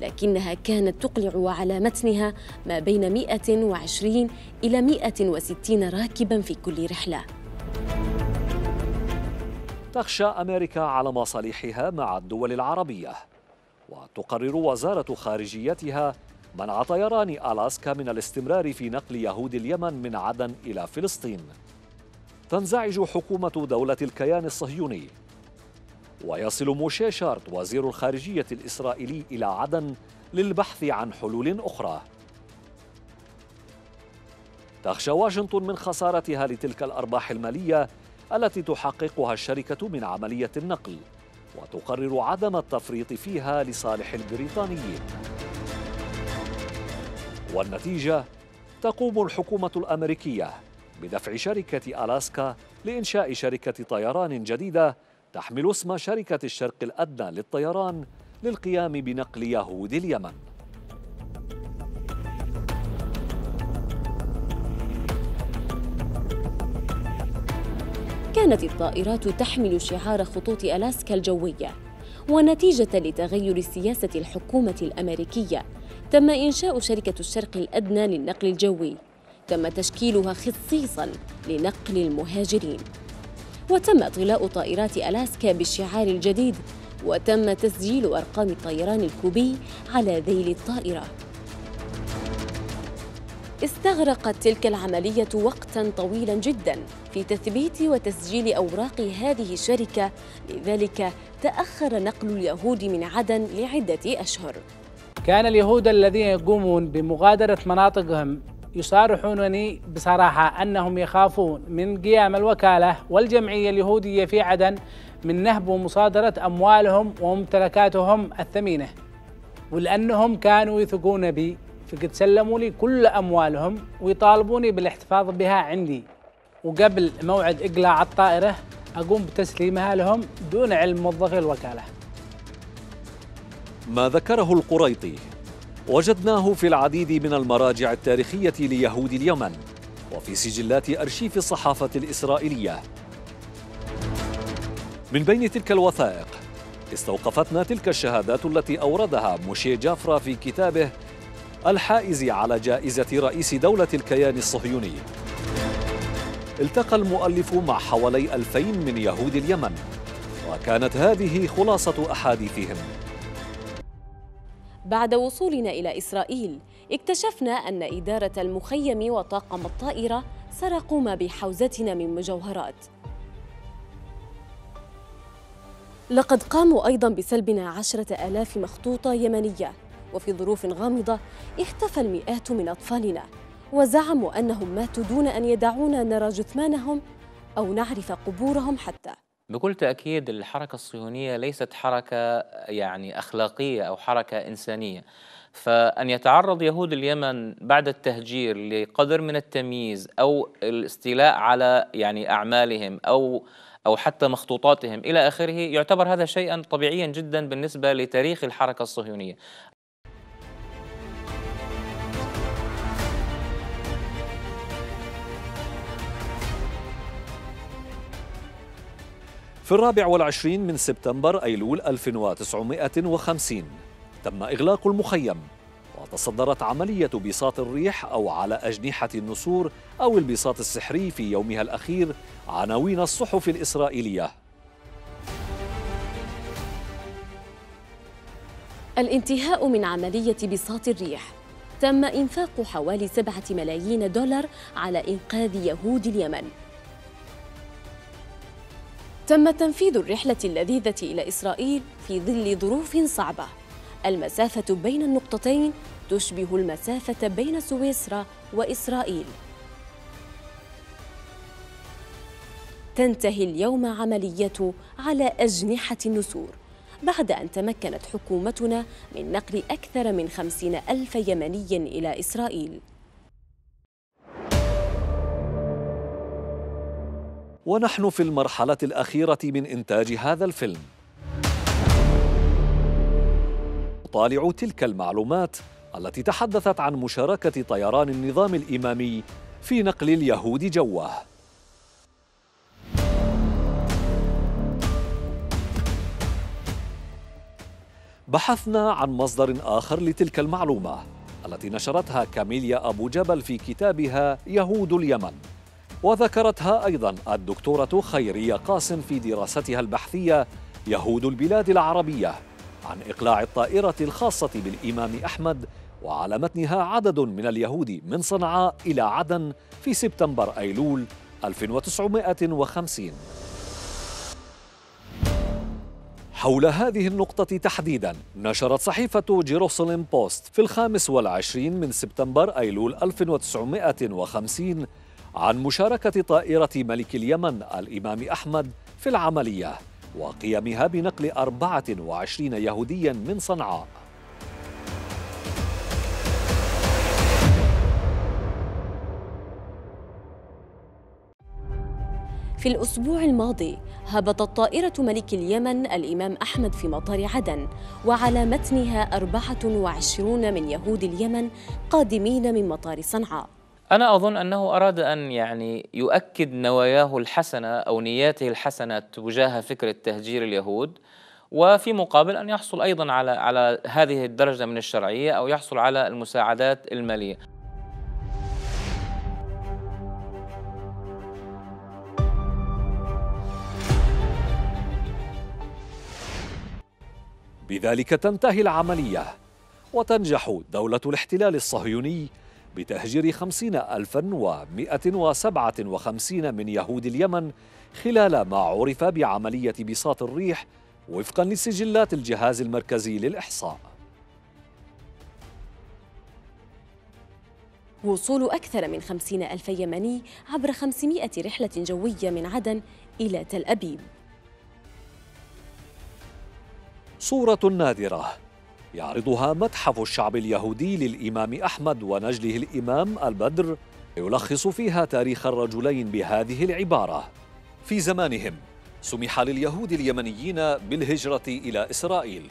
لكنها كانت تقلع على متنها ما بين 120 إلى 160 راكبا في كل رحلة. تخشى أمريكا على مصالحها مع الدول العربية وتقرر وزارة خارجيتها منع طيران ألاسكا من الاستمرار في نقل يهود اليمن من عدن إلى فلسطين. تنزعج حكومة دولة الكيان الصهيوني ويصل موشي شارت وزير الخارجية الإسرائيلي إلى عدن للبحث عن حلول أخرى. تخشى واشنطن من خسارتها لتلك الأرباح المالية التي تحققها الشركة من عملية النقل وتقرر عدم التفريط فيها لصالح البريطانيين. والنتيجة تقوم الحكومة الأمريكية بدفع شركة ألاسكا لإنشاء شركة طيران جديدة تحمل اسم شركة الشرق الأدنى للطيران للقيام بنقل يهود اليمن. كانت الطائرات تحمل شعار خطوط ألاسكا الجوية ونتيجة لتغير سياسة الحكومة الأمريكية. تم إنشاء شركة الشرق الأدنى للنقل الجوي. تم تشكيلها خصيصاً لنقل المهاجرين. وتم طلاء طائرات ألاسكا بالشعار الجديد وتم تسجيل أرقام الطيران الكوبي على ذيل الطائرة. استغرقت تلك العملية وقتا طويلا جدا في تثبيت وتسجيل أوراق هذه الشركة. لذلك تأخر نقل اليهود من عدن لعدة أشهر. كان اليهود الذين يقومون بمغادرة مناطقهم يصارحونني بصراحة أنهم يخافون من قيام الوكالة والجمعية اليهودية في عدن من نهب ومصادرة أموالهم وممتلكاتهم الثمينة ولأنهم كانوا يثقون بي فقد سلموا لي كل أموالهم ويطالبوني بالاحتفاظ بها عندي. وقبل موعد إقلاع الطائرة أقوم بتسليمها لهم دون علم موظفي الوكالة. ما ذكره القريطي. وجدناه في العديد من المراجع التاريخية ليهود اليمن وفي سجلات أرشيف الصحافة الإسرائيلية. من بين تلك الوثائق استوقفتنا تلك الشهادات التي أوردها موشي جافرا في كتابه الحائز على جائزة رئيس دولة الكيان الصهيوني. التقى المؤلف مع حوالي ألفين من يهود اليمن وكانت هذه خلاصة أحاديثهم. بعد وصولنا إلى إسرائيل اكتشفنا أن إدارة المخيم وطاقم الطائرة سرقوا ما بحوزتنا من مجوهرات. لقد قاموا أيضا بسلبنا عشرة آلاف مخطوطة يمنية وفي ظروف غامضة اختفى المئات من أطفالنا وزعموا أنهم ماتوا دون أن يدعونا نرى جثمانهم أو نعرف قبورهم حتى. بكل تأكيد الحركة الصهيونية ليست حركة يعني أخلاقية أو حركة إنسانية. فأن يتعرض يهود اليمن بعد التهجير لقدر من التمييز أو الاستيلاء على يعني أعمالهم أو أو حتى مخطوطاتهم إلى آخره يعتبر هذا شيئا طبيعيا جدا بالنسبة لتاريخ الحركة الصهيونية. في الرابع والعشرين من سبتمبر أيلول 1950 تم إغلاق المخيم وتصدرت عملية بساط الريح أو على أجنحة النسور أو البساط السحري في يومها الأخير عناوين الصحف الإسرائيلية. الانتهاء من عملية بساط الريح تم إنفاق حوالي سبعة ملايين دولار على إنقاذ يهود اليمن. تم تنفيذ الرحلة اللذيذة إلى إسرائيل في ظل ظروف صعبة. المسافة بين النقطتين تشبه المسافة بين سويسرا وإسرائيل. تنتهي اليوم عملية على أجنحة النسور بعد أن تمكنت حكومتنا من نقل أكثر من خمسين ألف يمني إلى إسرائيل. ونحن في المرحلة الأخيرة من إنتاج هذا الفيلم. نطالع تلك المعلومات التي تحدثت عن مشاركة طيران النظام الإمامي في نقل اليهود جوه بحثنا عن مصدر آخر لتلك المعلومة التي نشرتها كاميليا أبو جبل في كتابها يهود اليمن. وذكرتها أيضا الدكتورة خيرية قاسم في دراستها البحثية يهود البلاد العربية عن إقلاع الطائرة الخاصة بالإمام أحمد وعلى متنها عدد من اليهود من صنعاء إلى عدن في سبتمبر أيلول 1950 حول هذه النقطة تحديدا نشرت صحيفة جيروساليم بوست في الخامس والعشرين من سبتمبر أيلول 1950 عن مشاركة طائرة ملك اليمن الإمام أحمد في العملية وقيامها بنقل 24 يهوديا من صنعاء. في الأسبوع الماضي هبطت طائرة ملك اليمن الإمام أحمد في مطار عدن وعلى متنها 24 من يهود اليمن قادمين من مطار صنعاء. أنا أظن أنه أراد أن يعني يؤكد نواياه الحسنة أو نياته الحسنة تجاه فكرة تهجير اليهود وفي مقابل أن يحصل أيضا على على هذه الدرجة من الشرعية أو يحصل على المساعدات المالية. بذلك تنتهي العملية وتنجح دولة الاحتلال الصهيوني بتهجير خمسين ألفا ومائة وسبعة وخمسين من يهود اليمن خلال ما عرف بعملية بساط الريح وفقا لسجلات الجهاز المركزي للإحصاء. وصول أكثر من خمسين ألف يمني عبر خمسمائة رحلة جوية من عدن إلى تل أبيب. صورة نادرة. يعرضها متحف الشعب اليهودي للإمام أحمد ونجله الإمام البدر يلخص فيها تاريخ الرجلين بهذه العبارة. في زمانهم سمح لليهود اليمنيين بالهجرة إلى إسرائيل.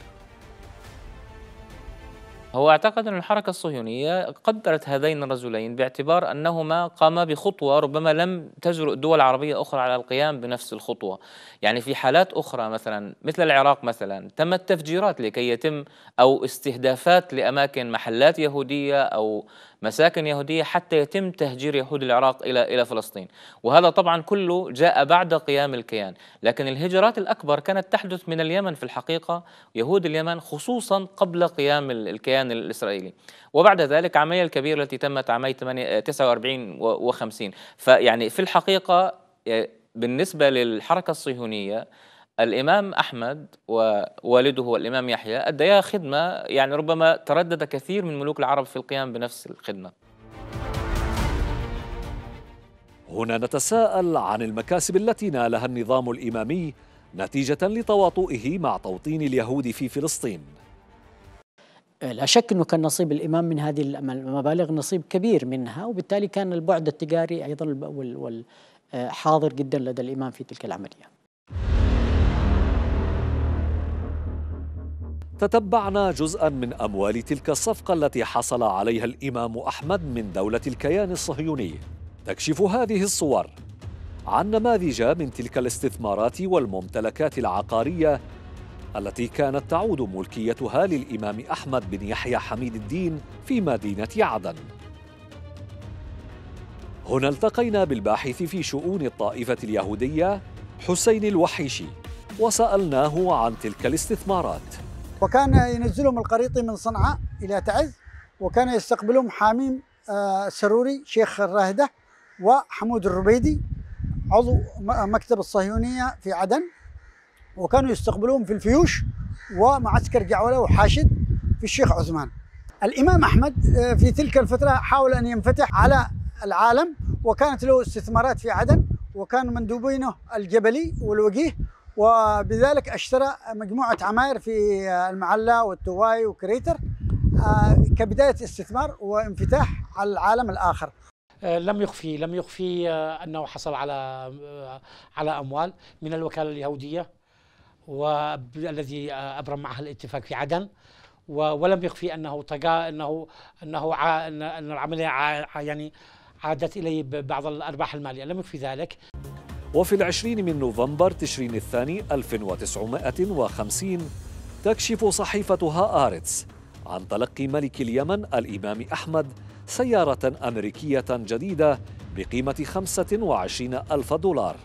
هو أعتقد أن الحركة الصهيونية قدرت هذين الرجلين باعتبار أنهما قاما بخطوة ربما لم تجرؤ دول عربية أخرى على القيام بنفس الخطوة. يعني في حالات أخرى مثلا مثل العراق مثلا تمت تفجيرات لكي يتم أو استهدافات لأماكن محلات يهودية أو مساكن يهودية حتى يتم تهجير يهود العراق إلى إلى فلسطين. وهذا طبعا كله جاء بعد قيام الكيان. لكن الهجرات الأكبر كانت تحدث من اليمن في الحقيقة يهود اليمن خصوصا قبل قيام الكيان الإسرائيلي. وبعد ذلك عملية الكبيرة التي تمت عامي 49 و50 فيعني في الحقيقة بالنسبة للحركة الصهيونية الإمام أحمد ووالده الإمام يحيى أديا خدمة يعني ربما تردد كثير من ملوك العرب في القيام بنفس الخدمة. هنا نتساءل عن المكاسب التي نالها النظام الإمامي نتيجة لتواطؤه مع توطين اليهود في فلسطين. لا شك أنه كان نصيب الإمام من هذه المبالغ نصيب كبير منها وبالتالي كان البعد التجاري أيضا حاضر جدا لدى الإمام في تلك العملية. تتبعنا جزءا من أموال تلك الصفقة التي حصل عليها الإمام أحمد من دولة الكيان الصهيوني. تكشف هذه الصور عن نماذج من تلك الاستثمارات والممتلكات العقارية التي كانت تعود ملكيتها للإمام أحمد بن يحيى حميد الدين في مدينة عدن. هنا التقينا بالباحث في شؤون الطائفة اليهودية حسين الوحيشي وسألناه عن تلك الاستثمارات. وكان ينزلهم القريطي من صنعاء إلى تعز وكان يستقبلهم حاميم السروري شيخ الراهدة وحمود الربيدي عضو مكتب الصهيونية في عدن. وكانوا يستقبلون في الفيوش ومعسكر جعولة وحاشد في الشيخ عثمان. الإمام أحمد في تلك الفترة حاول أن ينفتح على العالم وكانت له استثمارات في عدن وكان مندوبينه الجبلي والوجيه وبذلك اشترى مجموعة عماير في المعلة والتواي وكريتر كبداية استثمار وانفتاح على العالم الآخر. لم يخفي لم يخفي أنه حصل على على أموال من الوكالة اليهودية والذي أبرم معها الاتفاق في عدن. ولم يخفي أنه طغى أنه أنه ان العملية يعني عادت إليه بعض الأرباح المالية. لم يخفي ذلك. وفي العشرين من نوفمبر تشرين الثاني 1950 تكشف صحيفة هآرتس عن تلقي ملك اليمن الإمام أحمد سيارة أمريكية جديدة بقيمة 25 ألف دولار.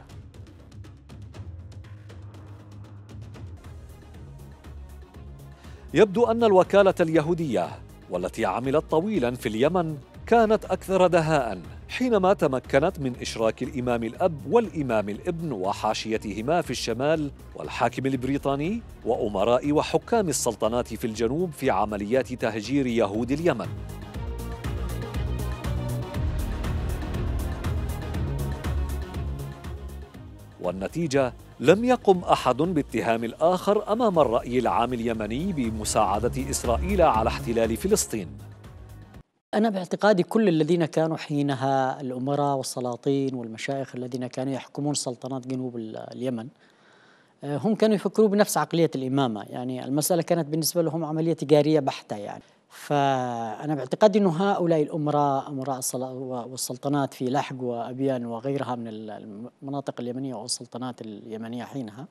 يبدو أن الوكالة اليهودية والتي عملت طويلا في اليمن كانت أكثر دهاءً حينما تمكنت من إشراك الإمام الأب والإمام الابن وحاشيتهما في الشمال والحاكم البريطاني وأمراء وحكام السلطنات في الجنوب في عمليات تهجير يهود اليمن. والنتيجة لم يقم أحد باتهام الآخر أمام الرأي العام اليمني بمساعدة إسرائيل على احتلال فلسطين. أنا باعتقادي كل الذين كانوا حينها الأمراء والسلاطين والمشايخ الذين كانوا يحكمون سلطنات جنوب اليمن آه، هم كانوا يفكروا بنفس عقلية الإمامة. يعني المسألة كانت بالنسبة لهم عملية تجارية بحتة يعني. فأنا باعتقادي أنه هؤلاء الأمراء أمراء والسلطنات في لحق وأبيان وغيرها من المناطق اليمنية والسلطنات اليمنية حينها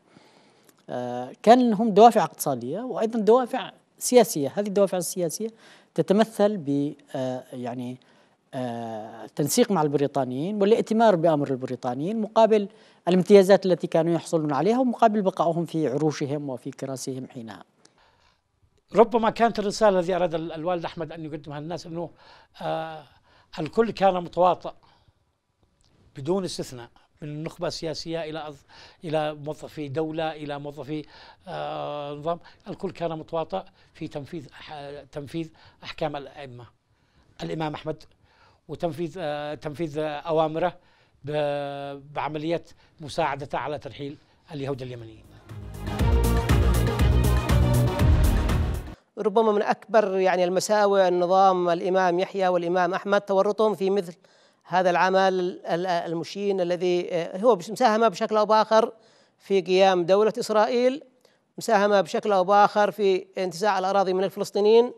آه، كان لهم دوافع اقتصادية وأيضا دوافع سياسية هذه الدوافع السياسية تتمثل ب آه، يعني آه، تنسيق مع البريطانيين والائتمار بأمر البريطانيين مقابل الامتيازات التي كانوا يحصلون عليها ومقابل بقائهم في عروشهم وفي كراسيهم حينها. ربما كانت الرسالة التي أراد الوالد أحمد أن يقدمها للناس أنه آه الكل كان متواطئ بدون استثناء من النخبة السياسية إلى إلى موظفي دولة إلى موظفي آه نظام الكل كان متواطئ في تنفيذ تنفيذ أحكام الأئمة الإمام أحمد وتنفيذ آه، تنفيذ أوامره بعملية مساعدته على ترحيل اليهود اليمنيين. ربما من أكبر يعني المساوئ النظام الإمام يحيى والإمام أحمد تورطهم في مثل هذا العمل المشين الذي آه، هو مساهمة بشكل أو بآخر في قيام دولة إسرائيل مساهمة بشكل أو بآخر في انتزاع الأراضي من الفلسطينيين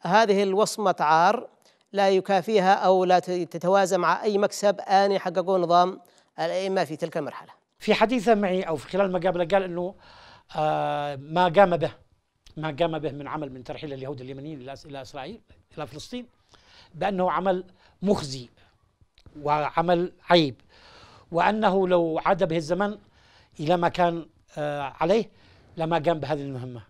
هذه الوصمة عار لا يكافيها أو لا تتوازى مع أي مكسب ان يحققه نظام الأئمة في تلك المرحلة. في حديثه معي أو في خلال المقابله قال إنه آه ما قام به ما قام به من عمل من ترحيل اليهود اليمنيين إلى إسرائيل إلى فلسطين بأنه عمل مخزي وعمل عيب. وأنه لو عاد به الزمن إلى ما كان آه عليه لما قام بهذه المهمة.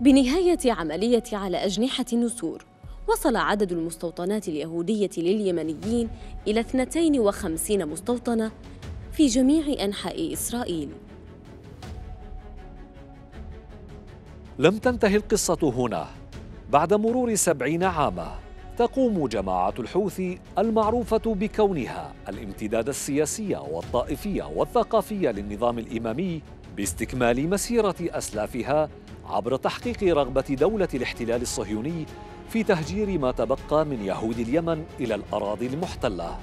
بنهاية عملية على أجنحة النسور وصل عدد المستوطنات اليهودية لليمنيين إلى 52 مستوطنة في جميع أنحاء إسرائيل. لم تنتهي القصة هنا بعد مرور سبعين عاما. تقوم جماعة الحوثي المعروفة بكونها الامتداد السياسي والطائفي والثقافي للنظام الإمامي باستكمال مسيرة أسلافها عبر تحقيق رغبة دولة الاحتلال الصهيوني في تهجير ما تبقى من يهود اليمن إلى الأراضي المحتلة.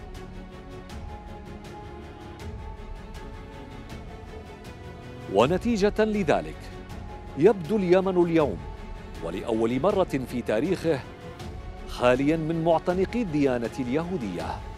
ونتيجة لذلك يبدو اليمن اليوم ولأول مرة في تاريخه خاليا من معتنقي الديانة اليهودية.